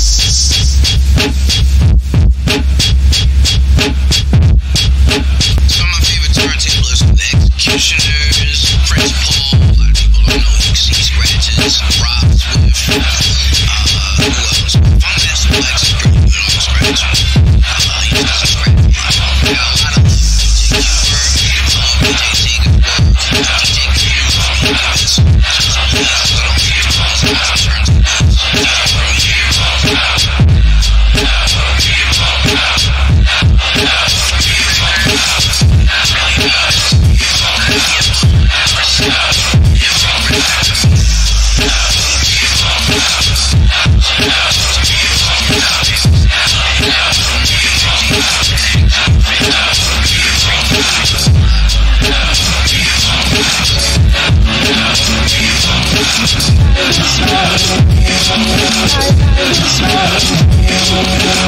Peace.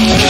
Yeah.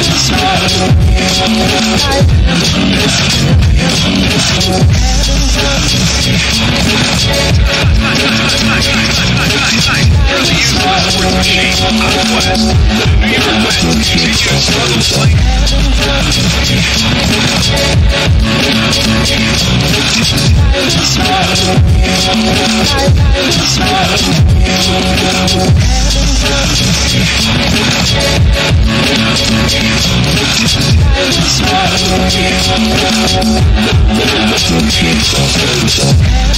I'm Thank you.